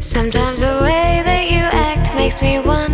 Sometimes the way that you act makes me wonder